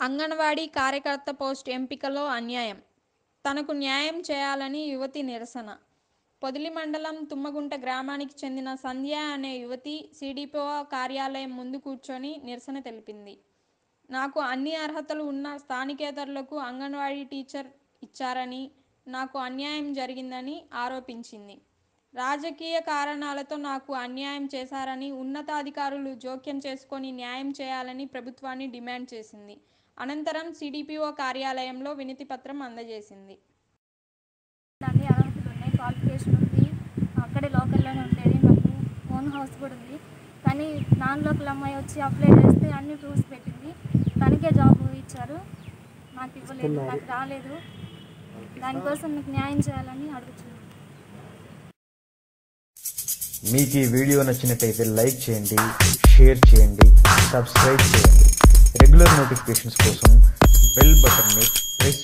అంగన్వాడీ కార్యకర్త పోస్ట్ ఎంపికలో అన్యాయం. తనకు న్యాయం చేయాలని యువతి నిరసన. పొదిలి మండలం తుమ్మగుంట గ్రామానికి చెందిన సంధ్య అనే యువతి సిడిపిఓ కార్యాలయం ముందు కూర్చొని నిరసన తెలిపింది. నాకు అన్ని అర్హతలు ఉన్న స్థానికేతరులకు అంగన్వాడీ టీచర్ ఇచ్చారని నాకు అన్యాయం జరిగిందని ఆరోపించింది. రాజకీయ కారణాలతో నాకు అన్యాయం చేశారని ఉన్నతాధికారులు జోక్యం చేసుకొని న్యాయం చేయాలని ప్రభుత్వాన్ని డిమాండ్ చేసింది. అనంతరం సిడిపిఓ కార్యాలయంలో వినతి పత్రం అందజేసింది. అన్ని అర్హతలు ఉన్నాయి. క్వాలిఫికేషన్ ఉంది. అక్కడే లోకల్లోనే ఉండేది. మాకు ఓన్ హౌస్ కూడా ఉంది. కానీ నాన్ లోకల్ అమ్మాయి వచ్చి అప్లై చేస్తే అన్ని ప్రూఫ్స్ పెట్టింది. తనకే జాబ్ ఇచ్చారు. నాకు ఇవ్వలేదు. నాకు రాలేదు. దానికోసం మీకు న్యాయం చేయాలని అడుగుతున్నాను మీకు ఈ వీడియో నచ్చినట్టయితే లైక్ చేయండి షేర్ చేయండి సబ్స్క్రైబ్ చేయండి. రెగ్యులర్ నోటిఫికేషన్స్ కోసం బెల్ బటన్ని ప్రెస్